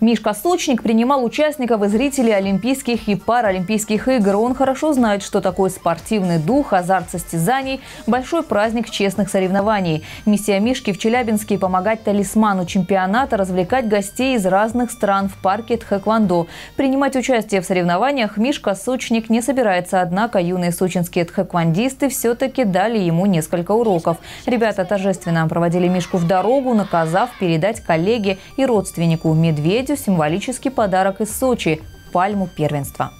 Мишка Сочник принимал участников и зрителей Олимпийских и Паралимпийских игр. Он хорошо знает, что такое спортивный дух, азарт состязаний, большой праздник честных соревнований. Миссия Мишки в Челябинске – помогать талисману чемпионата развлекать гостей из разных стран в парке Тхэквондо. Принимать участие в соревнованиях Мишка Сочник не собирается, однако юные сочинские тхэквондисты все-таки дали ему несколько уроков. Ребята торжественно проводили Мишку в дорогу, наказав передать коллеге и родственнику медведю символический подарок из Сочи – пальму первенства.